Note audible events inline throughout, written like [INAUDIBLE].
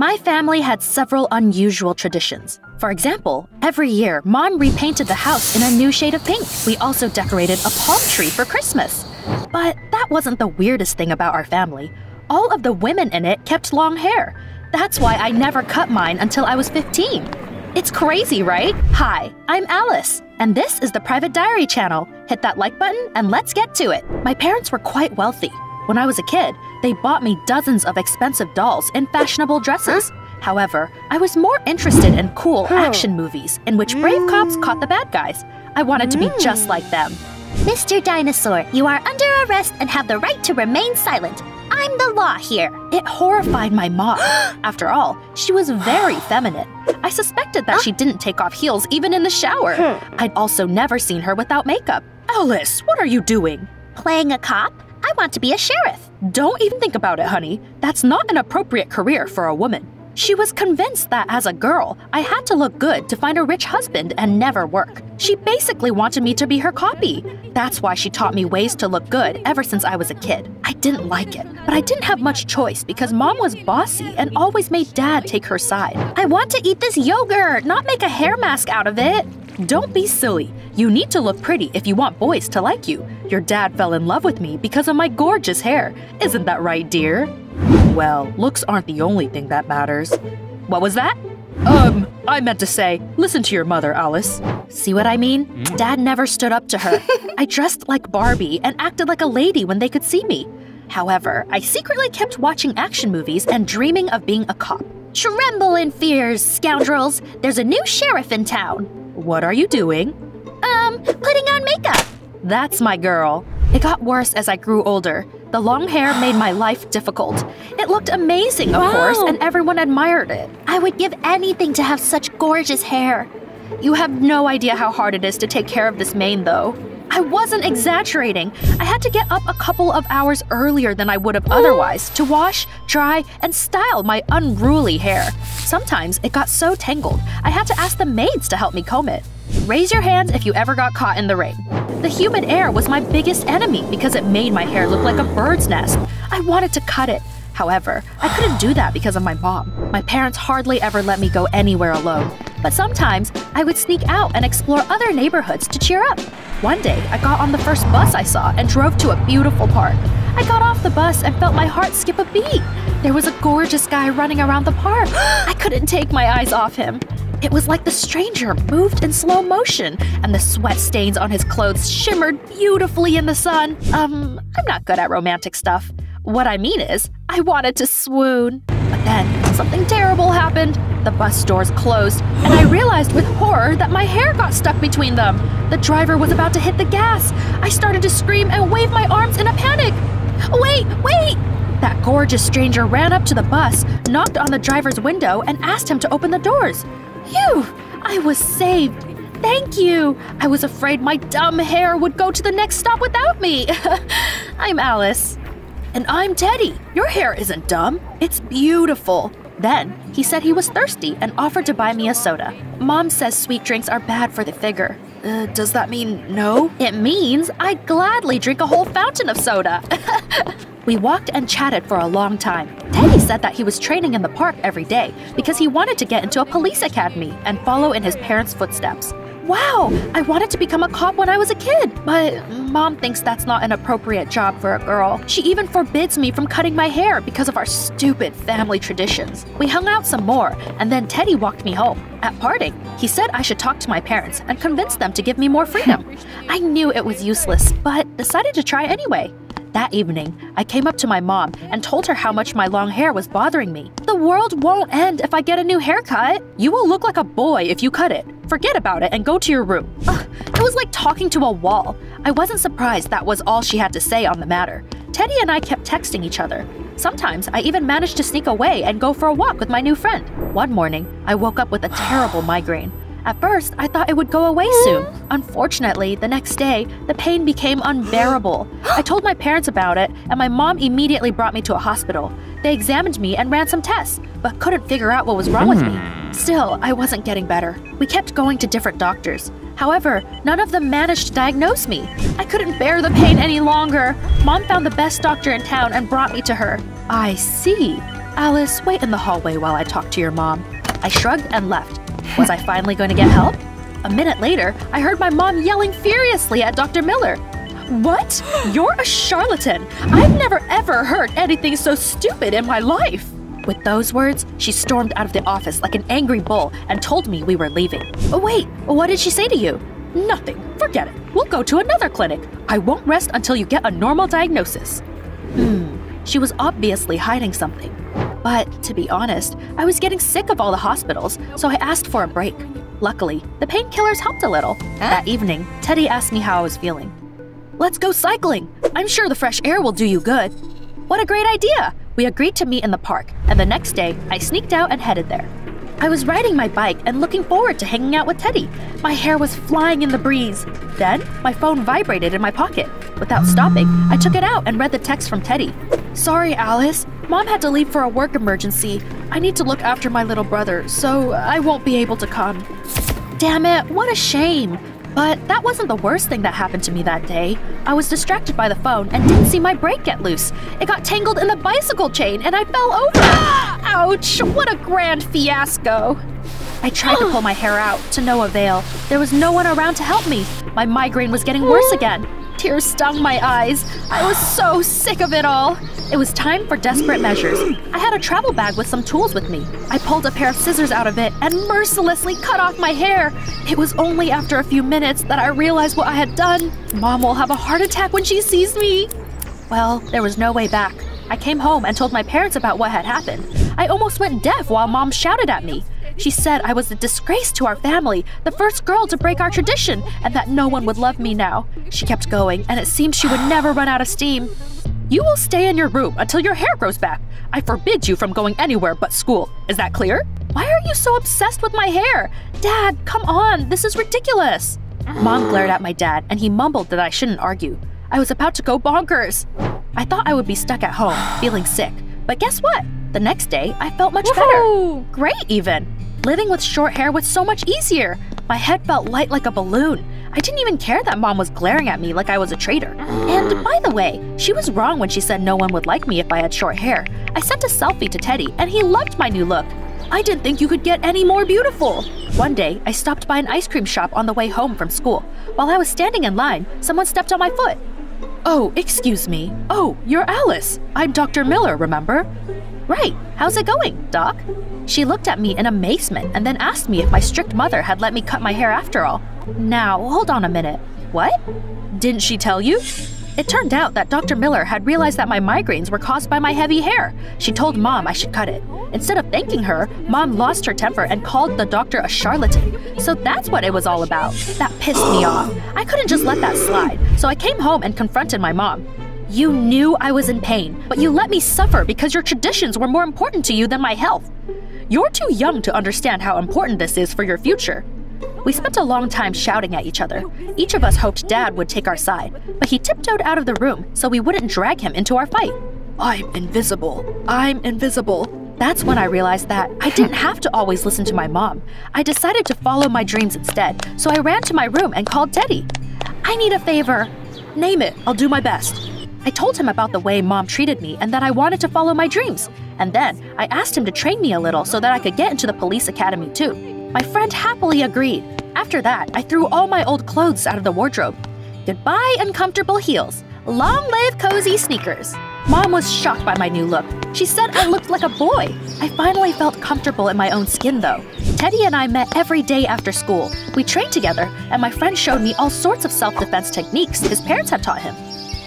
My family had several unusual traditions. For example, every year, mom repainted the house in a new shade of pink. We also decorated a palm tree for Christmas. But that wasn't the weirdest thing about our family. All of the women in it kept long hair. That's why I never cut mine until I was 15. It's crazy, right? Hi, I'm Alice, and this is the Private Diary channel. Hit that like button and let's get to it. My parents were quite wealthy. When I was a kid, they bought me dozens of expensive dolls in fashionable dresses. However, I was more interested in cool action movies in which brave cops mm. caught the bad guys. I wanted to be just like mm. them. Mr. Dinosaur, you are under arrest and have the right to remain silent. I'm the law here. It horrified my mom. [GASPS] After all, she was very [GASPS] feminine. I suspected that she didn't take off heels even in the shower. I'd also never seen her without makeup. Alice, what are you doing? Playing a cop? I want to be a sheriff. Don't even think about it, honey. That's not an appropriate career for a woman. She was convinced that as a girl, I had to look good to find a rich husband and never work. She basically wanted me to be her copy. That's why she taught me ways to look good ever since I was a kid. I didn't like it, but I didn't have much choice because mom was bossy and always made dad take her side. I want to eat this yogurt, not make a hair mask out of it. Don't be silly. You need to look pretty if you want boys to like you. Your dad fell in love with me because of my gorgeous hair. Isn't that right, dear? Well, looks aren't the only thing that matters. What was that? Um, I meant to say, listen to your mother, Alice. See what I mean? Dad never stood up to her. [LAUGHS] I dressed like Barbie and acted like a lady when they could see me. However, I secretly kept watching action movies and dreaming of being a cop. Tremble in fears, scoundrels. There's a new sheriff in town. What are you doing? Um, putting on makeup. That's my girl. It got worse as I grew older. The long hair made my life difficult. It looked amazing, of Wow. course, and everyone admired it. I would give anything to have such gorgeous hair. You have no idea how hard it is to take care of this mane, though. I wasn't exaggerating. I had to get up a couple of hours earlier than I would have otherwise to wash, dry, and style my unruly hair. Sometimes it got so tangled, I had to ask the maids to help me comb it. Raise your hands if you ever got caught in the rain. The humid air was my biggest enemy because it made my hair look like a bird's nest. I wanted to cut it. However, I couldn't do that because of my mom. My parents hardly ever let me go anywhere alone. But sometimes I would sneak out and explore other neighborhoods to cheer up. One day, I got on the first bus I saw and drove to a beautiful park. I got off the bus and felt my heart skip a beat. There was a gorgeous guy running around the park. [GASPS] I couldn't take my eyes off him. It was like the stranger moved in slow motion, and the sweat stains on his clothes shimmered beautifully in the sun. Um, I'm not good at romantic stuff. What I mean is, I wanted to swoon. Then, something terrible happened. The bus doors closed, and I realized with horror that my hair got stuck between them. The driver was about to hit the gas. I started to scream and wave my arms in a panic. Wait, wait! That gorgeous stranger ran up to the bus, knocked on the driver's window, and asked him to open the doors. Phew! I was saved. Thank you. I was afraid my dumb hair would go to the next stop without me. [LAUGHS] I'm Alice. And I'm Teddy. Your hair isn't dumb, it's beautiful. Then he said he was thirsty and offered to buy me a soda. Mom says sweet drinks are bad for the figure. Uh, does that mean no? It means I gladly drink a whole fountain of soda. [LAUGHS] we walked and chatted for a long time. Teddy said that he was training in the park every day because he wanted to get into a police academy and follow in his parents' footsteps. Wow, I wanted to become a cop when I was a kid, but mom thinks that's not an appropriate job for a girl. She even forbids me from cutting my hair because of our stupid family traditions. We hung out some more, and then Teddy walked me home. At parting, he said I should talk to my parents and convince them to give me more freedom. [LAUGHS] I knew it was useless, but decided to try anyway. That evening, I came up to my mom and told her how much my long hair was bothering me. The world won't end if I get a new haircut. You will look like a boy if you cut it. Forget about it and go to your room. Ugh, it was like talking to a wall. I wasn't surprised that was all she had to say on the matter. Teddy and I kept texting each other. Sometimes I even managed to sneak away and go for a walk with my new friend. One morning, I woke up with a terrible migraine. At first, I thought it would go away soon. Unfortunately, the next day, the pain became unbearable. I told my parents about it, and my mom immediately brought me to a hospital. They examined me and ran some tests, but couldn't figure out what was wrong with me. Hmm. Still, I wasn't getting better. We kept going to different doctors. However, none of them managed to diagnose me. I couldn't bear the pain any longer. Mom found the best doctor in town and brought me to her. I see. Alice, wait in the hallway while I talk to your mom. I shrugged and left. Was I finally going to get help? A minute later, I heard my mom yelling furiously at Dr. Miller. What? You're a charlatan! I've never ever heard anything so stupid in my life! With those words, she stormed out of the office like an angry bull and told me we were leaving. Oh, wait, what did she say to you? Nothing. Forget it. We'll go to another clinic. I won't rest until you get a normal diagnosis. Hmm, she was obviously hiding something. But to be honest, I was getting sick of all the hospitals, so I asked for a break. Luckily, the painkillers helped a little. That evening, Teddy asked me how I was feeling. Let's go cycling! I'm sure the fresh air will do you good. What a great idea! We agreed to meet in the park, and the next day, I sneaked out and headed there. I was riding my bike and looking forward to hanging out with Teddy. My hair was flying in the breeze. Then, my phone vibrated in my pocket. Without stopping, I took it out and read the text from Teddy. Sorry, Alice. Mom had to leave for a work emergency. I need to look after my little brother, so I won't be able to come. Damn it, what a shame. But that wasn't the worst thing that happened to me that day. I was distracted by the phone and didn't see my brake get loose. It got tangled in the bicycle chain and I fell over. Ouch, what a grand fiasco. I tried to pull my hair out, to no avail. There was no one around to help me. My migraine was getting worse [GASPS] again. Tears stung my eyes. I was so sick of it all. It was time for desperate measures. I had a travel bag with some tools with me. I pulled a pair of scissors out of it and mercilessly cut off my hair. It was only after a few minutes that I realized what I had done. Mom will have a heart attack when she sees me. Well, there was no way back. I came home and told my parents about what had happened. I almost went deaf while mom shouted at me. She said I was a disgrace to our family, the first girl to break our tradition, and that no one would love me now. She kept going, and it seemed she would never run out of steam. You will stay in your room until your hair grows back. I forbid you from going anywhere but school. Is that clear? Why are you so obsessed with my hair? Dad, come on, this is ridiculous. Mom glared at my dad, and he mumbled that I shouldn't argue. I was about to go bonkers. I thought I would be stuck at home, feeling sick. But guess what? The next day, I felt much better. Great, even. Living with short hair was so much easier. My head felt light like a balloon. I didn't even care that mom was glaring at me like I was a traitor. And by the way, she was wrong when she said no one would like me if I had short hair. I sent a selfie to Teddy, and he loved my new look. I didn't think you could get any more beautiful. One day, I stopped by an ice cream shop on the way home from school. While I was standing in line, someone stepped on my foot. Oh, excuse me. Oh, you're Alice. I'm Dr. Miller, remember? Right. How's it going, Doc? She looked at me in amazement and then asked me if my strict mother had let me cut my hair after all. Now, hold on a minute. What? Didn't she tell you? It turned out that Dr. Miller had realized that my migraines were caused by my heavy hair. She told Mom I should cut it. Instead of thanking her, Mom lost her temper and called the doctor a charlatan. So that's what it was all about. That pissed me off. I couldn't just let that slide, so I came home and confronted my mom. You knew I was in pain, but you let me suffer because your traditions were more important to you than my health. You're too young to understand how important this is for your future. We spent a long time shouting at each other. Each of us hoped Dad would take our side, but he tiptoed out of the room so we wouldn't drag him into our fight. I'm invisible. I'm invisible. That's when I realized that I didn't have to always listen to my mom. I decided to follow my dreams instead, so I ran to my room and called Teddy. I need a favor. Name it, I'll do my best. I told him about the way mom treated me and that I wanted to follow my dreams. And then I asked him to train me a little so that I could get into the police academy too. My friend happily agreed. After that, I threw all my old clothes out of the wardrobe. Goodbye, uncomfortable heels. Long live cozy sneakers. Mom was shocked by my new look. She said I looked like a boy. I finally felt comfortable in my own skin, though. Teddy and I met every day after school. We trained together, and my friend showed me all sorts of self defense techniques his parents had taught him.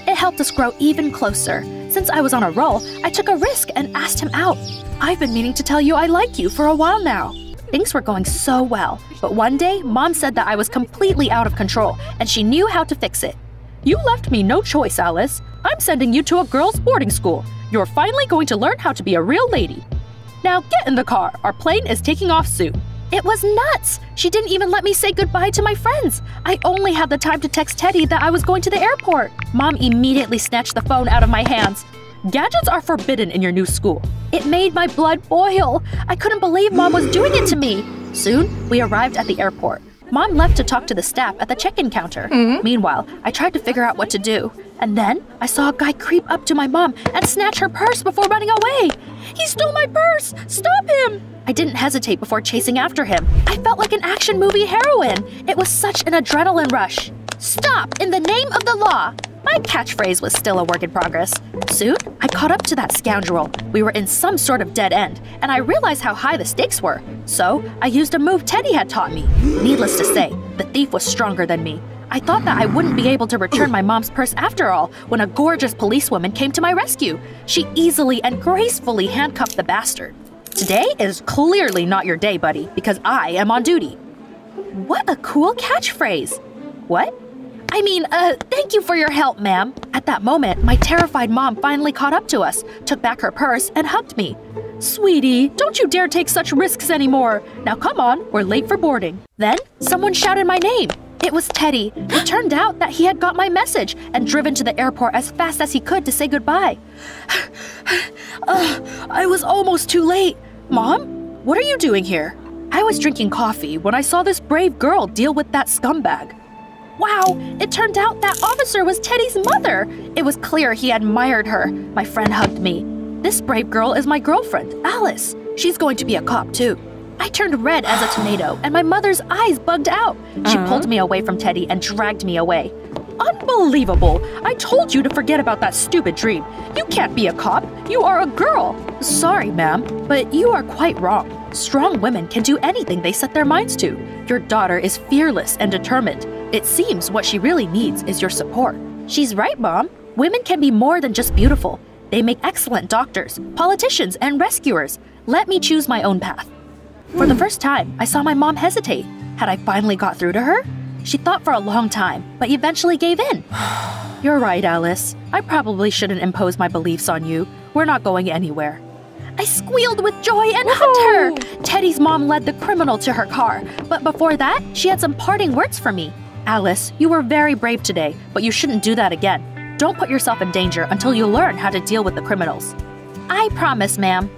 It helped us grow even closer. Since I was on a roll, I took a risk and asked him out. I've been meaning to tell you I like you for a while now. Things were going so well, but one day, Mom said that I was completely out of control, and she knew how to fix it. You left me no choice, Alice. I'm sending you to a girls' boarding school. You're finally going to learn how to be a real lady. Now get in the car. Our plane is taking off soon. It was nuts! She didn't even let me say goodbye to my friends. I only had the time to text Teddy that I was going to the airport. Mom immediately snatched the phone out of my hands. Gadgets are forbidden in your new school. It made my blood boil. I couldn't believe Mom was doing it to me. Soon, we arrived at the airport. Mom left to talk to the staff at the check in counter. Mm-hmm. Meanwhile, I tried to figure out what to do. And then I saw a guy creep up to my mom and snatch her purse before running away. He stole my purse! Stop him! I didn't hesitate before chasing after him. I felt like an action movie heroine. It was such an adrenaline rush. Stop in the name of the law! My catchphrase was still a work in progress. Soon, I caught up to that scoundrel. We were in some sort of dead end, and I realized how high the stakes were. So, I used a move Teddy had taught me. Needless to say, the thief was stronger than me. I thought that I wouldn't be able to return my mom's purse after all when a gorgeous policewoman came to my rescue. She easily and gracefully handcuffed the bastard. Today is clearly not your day, buddy, because I am on duty. What a cool catchphrase! What? I mean, uh, thank you for your help, ma'am. At that moment, my terrified mom finally caught up to us, took back her purse, and hugged me. Sweetie, don't you dare take such risks anymore. Now come on, we're late for boarding. Then, someone shouted my name. It was Teddy. It turned out that he had got my message and driven to the airport as fast as he could to say goodbye. [SIGHS] uh, I was almost too late. Mom, what are you doing here? I was drinking coffee when I saw this brave girl deal with that scumbag. Wow, it turned out that officer was Teddy's mother. It was clear he admired her. My friend hugged me. This brave girl is my girlfriend, Alice. She's going to be a cop, too. I turned red as a tomato, and my mother's eyes bugged out. She uh-huh. pulled me away from Teddy and dragged me away. Unbelievable! I told you to forget about that stupid dream. You can't be a cop. You are a girl. Sorry, ma'am, but you are quite wrong. Strong women can do anything they set their minds to. Your daughter is fearless and determined. It seems what she really needs is your support. She's right, Mom. Women can be more than just beautiful. They make excellent doctors, politicians, and rescuers. Let me choose my own path. For the first time, I saw my mom hesitate. Had I finally got through to her? She thought for a long time, but eventually gave in. [SIGHS] You're right, Alice. I probably shouldn't impose my beliefs on you. We're not going anywhere. I squealed with joy and Whoa. hugged her. Teddy's mom led the criminal to her car, but before that, she had some parting words for me. Alice, you were very brave today, but you shouldn't do that again. Don't put yourself in danger until you learn how to deal with the criminals. I promise, ma'am.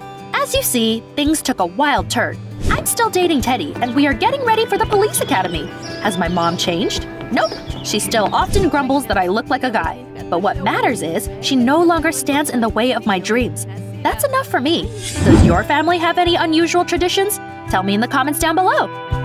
As you see, things took a wild turn. I'm still dating Teddy, and we are getting ready for the police academy. Has my mom changed? Nope. She still often grumbles that I look like a guy. But what matters is, she no longer stands in the way of my dreams. That's enough for me. Does your family have any unusual traditions? Tell me in the comments down below.